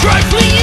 trifling